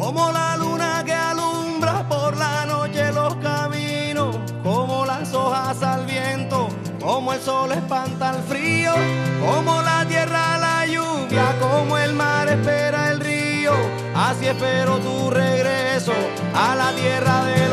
como la luna que alumbra por la noche los caminos, como las hojas al viento, como el sol espanta el frío, como la tierra la lluvia, como el mar espera el río, así espero tu regreso a la tierra del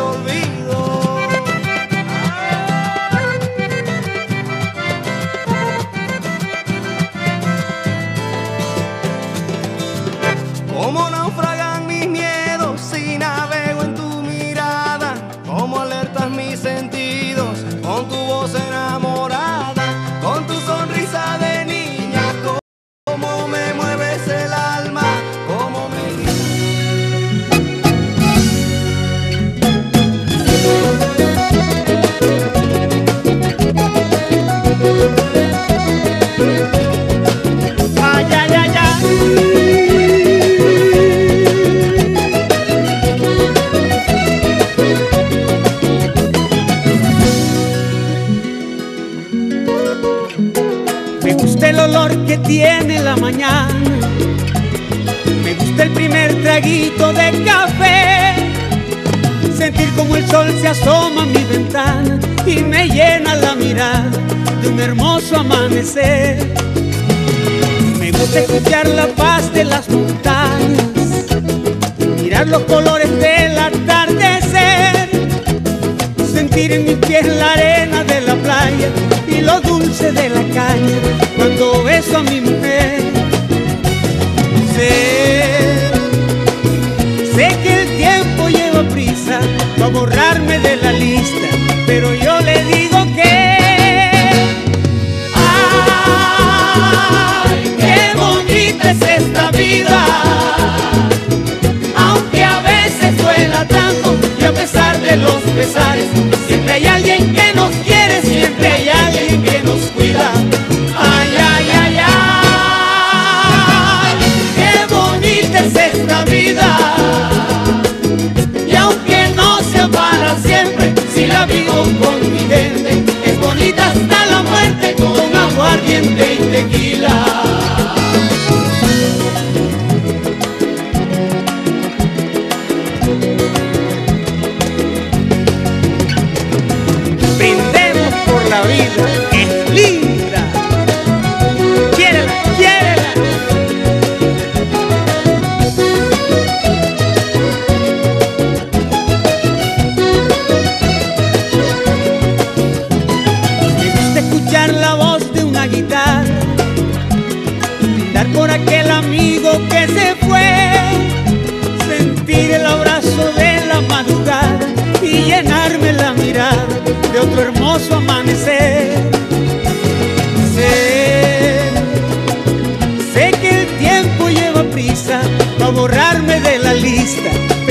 gusta el olor que tiene la mañana. Me gusta el primer traguito de café. Sentir como el sol se asoma a mi ventana y me llena la mirada de un hermoso amanecer. Me gusta escuchar la paz de las montañas, mirar los colores del atardecer, sentir en mis pies la arena de la playa y lo dulce de la caña cuando beso a mi mujer. Sé, sé que el tiempo lleva prisa para borrarme de la lista, pero yo le digo que ¡Ay, qué bonita es esta vida! Aunque a veces duela tanto y a pesar de los pesares, tequila.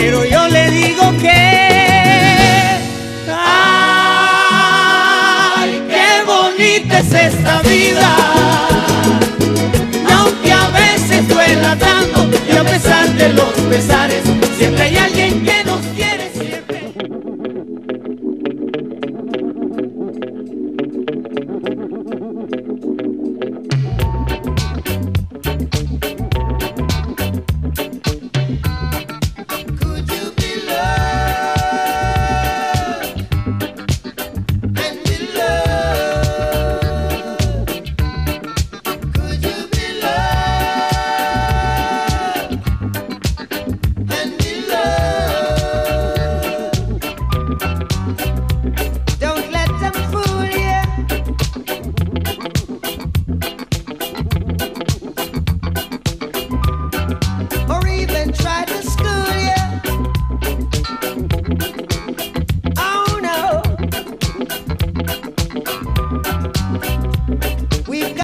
Pero yo le digo que ¡Ay, qué bonita es esta vida! Aunque a veces duela tanto y a pesar de los pesares, siempre hay